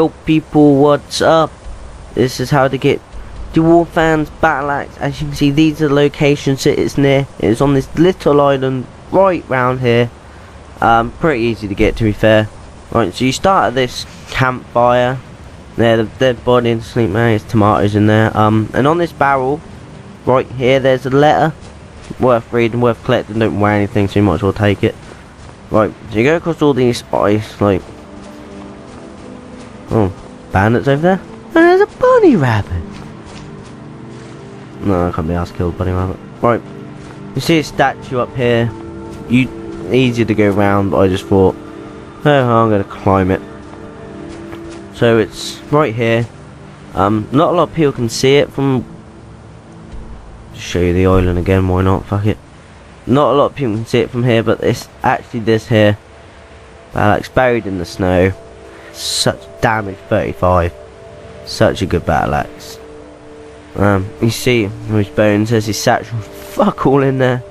Yo people, what's up? This is how to get Dwarven Battle Axe. As you can see, these are the locations that it is near. It is on this little island right round here. Um, pretty easy to get to be fair. Right, so you start at this campfire. There, the dead body and sleep man, there's tomatoes in there. Um, and on this barrel, right here, there's a letter. Worth reading, worth collecting, don't weigh anything, so you might as well take it. Right, so you go across all these ice, like Oh, bandits over there? And there's a bunny rabbit. No, I can't be asked to kill a bunny rabbit. Right, you see a statue up here. You easy to go around, but I just thought, oh, I'm gonna climb it. So it's right here. Um, not a lot of people can see it from. Just show you the island again. Why not? Fuck it. Not a lot of people can see it from here, but it's actually this here. Alex buried in the snow such damage 35 such a good battle axe um you see his bones there's his satchel fuck all in there.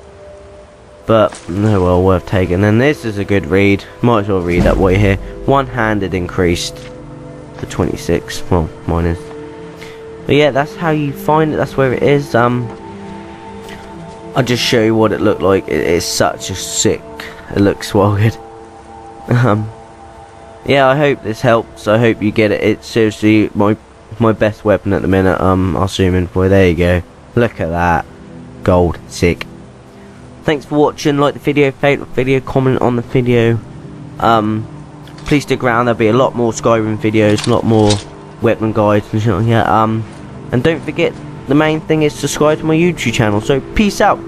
But no well worth taking. And this is a good read. Might as well read that way here. One-handed increased to 26 well mine is. But yeah that's how you find it. That's where it is. Um I'll just show you what it looked like. It is such a sick it looks well good um yeah, I hope this helps. I hope you get it. It's seriously my my best weapon at the minute. Um, I'm assuming for there you go. Look at that, gold, sick. Thanks for watching. Like the video, favorite video, comment on the video. Um, please stick around. There'll be a lot more Skyrim videos, a lot more weapon guides and shit like that. Um, and don't forget, the main thing is subscribe to my YouTube channel. So peace out.